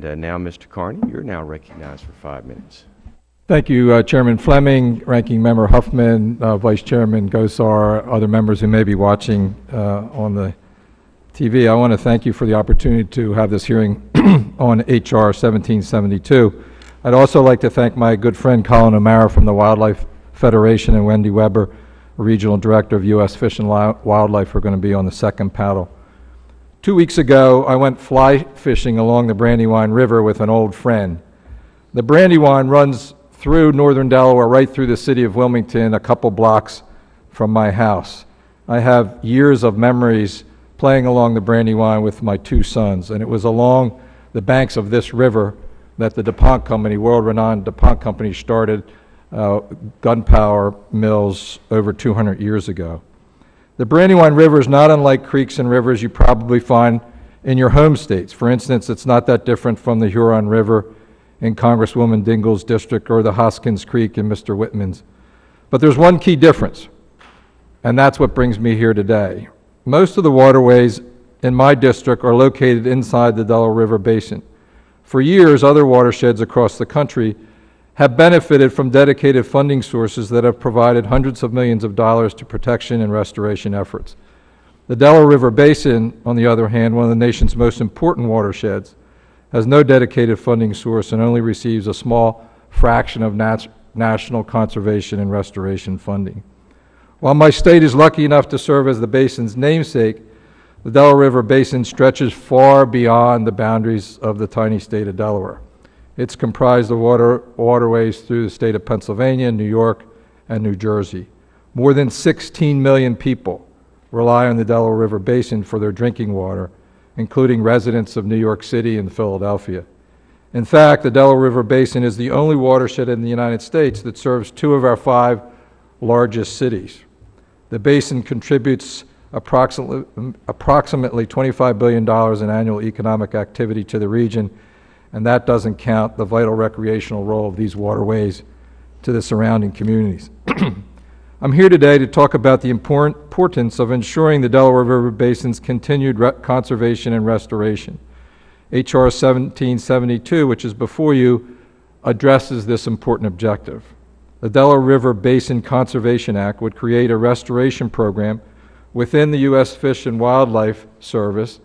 And uh, now, Mr. Carney, you're now recognized for five minutes. Thank you, uh, Chairman Fleming, Ranking Member Huffman, uh, Vice Chairman Gosar, other members who may be watching uh, on the TV. I want to thank you for the opportunity to have this hearing on HR 1772. I'd also like to thank my good friend Collin O'Mara from the Wildlife Federation and Wendy Weber, Regional Director of U.S. Fish and Li- Wildlife, are going to be on the second paddle. Two weeks ago, I went fly fishing along the Brandywine River with an old friend. The Brandywine runs through northern Delaware, right through the city of Wilmington, a couple blocks from my house. I have years of memories playing along the Brandywine with my two sons, and it was along the banks of this river that the DuPont Company, world renowned DuPont Company, started uh, gunpowder mills over 200 years ago. The Brandywine River is not unlike creeks and rivers you probably find in your home states. For instance, it's not that different from the Huron River in Congresswoman Dingell's district or the Hoskins Creek in Mr. Wittman's. But there's one key difference, and that's what brings me here today. Most of the waterways in my district are located inside the Delaware River Basin. For years, other watersheds across the country have benefited from dedicated funding sources that have provided hundreds of millions of dollars to protection and restoration efforts. The Delaware River Basin, on the other hand, one of the nation's most important watersheds, has no dedicated funding source and only receives a small fraction of nat- national conservation and restoration funding. While my state is lucky enough to serve as the basin's namesake, the Delaware River Basin stretches far beyond the boundaries of the tiny state of Delaware. It's comprised of water, waterways through the state of Pennsylvania, New York, and New Jersey. More than 16 million people rely on the Delaware River Basin for their drinking water, including residents of New York City and Philadelphia. In fact, the Delaware River Basin is the only watershed in the United States that serves two of our five largest cities. The basin contributes approximately, approximately $25 billion in annual economic activity to the region, and that doesn't count the vital recreational role of these waterways to the surrounding communities. I'm here today to talk about the importance of ensuring the Delaware River Basin's continued conservation and restoration. H.R. 1772, which is before you, addresses this important objective. The Delaware River Basin Conservation Act would create a restoration program within the U.S. Fish and Wildlife Service.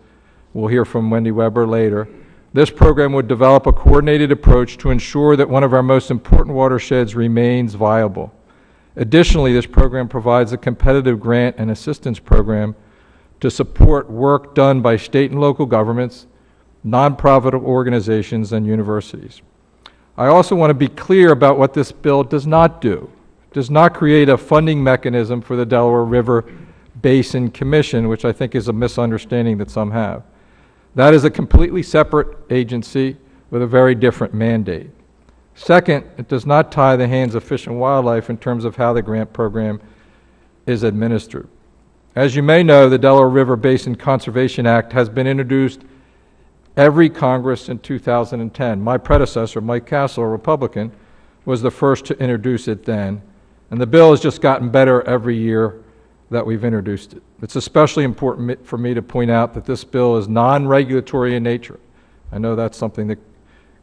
We'll hear from Wendy Weber later. This program would develop a coordinated approach to ensure that one of our most important watersheds remains viable. Additionally, this program provides a competitive grant and assistance program to support work done by state and local governments, nonprofit organizations, and universities. I also want to be clear about what this bill does not do. It does not create a funding mechanism for the Delaware River Basin Commission, which I think is a misunderstanding that some have. That is a completely separate agency with a very different mandate. Second, it does not tie the hands of Fish and Wildlife in terms of how the grant program is administered. As you may know, the Delaware River Basin Conservation Act has been introduced every Congress in 2010. My predecessor, Mike Castle, a Republican, was the first to introduce it then, and the bill has just gotten better every year that we've introduced it. It's especially important for me to point out that this bill is non regulatory in nature. I know that's something that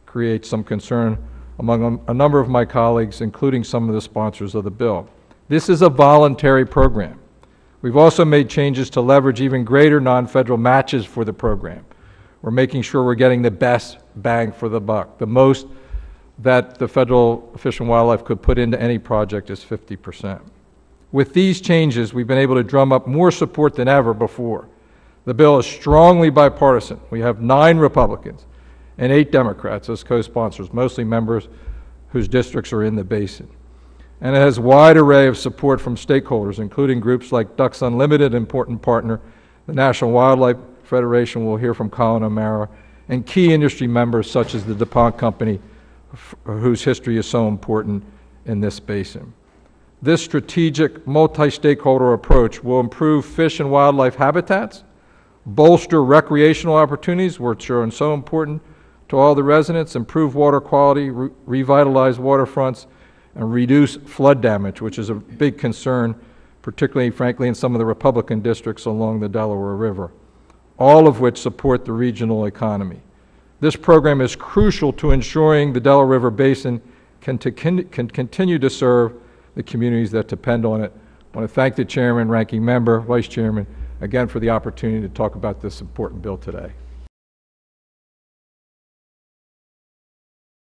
creates some concern among a number of my colleagues, including some of the sponsors of the bill. This is a voluntary program. We've also made changes to leverage even greater non federal matches for the program. We're making sure we're getting the best bang for the buck. The most that the federal Fish and Wildlife could put into any project is 50%. With these changes, we've been able to drum up more support than ever before. The bill is strongly bipartisan. We have nine Republicans, and eight Democrats as co sponsors, mostly members whose districts are in the basin. And it has a wide array of support from stakeholders, including groups like Ducks Unlimited, important partner, the National Wildlife Federation, we'll hear from Collin O'Mara, and key industry members such as the DuPont Company, whose history is so important in this basin. This strategic, multi stakeholder approach will improve fish and wildlife habitats, bolster recreational opportunities, which are so important to all the residents, improve water quality, re- revitalize waterfronts, and reduce flood damage, which is a big concern, particularly, frankly, in some of the Republican districts along the Delaware River, all of which support the regional economy. This program is crucial to ensuring the Delaware River Basin can, can continue to serve the communities that depend on it. I want to thank the chairman, ranking member, vice chairman, again for the opportunity to talk about this important bill today.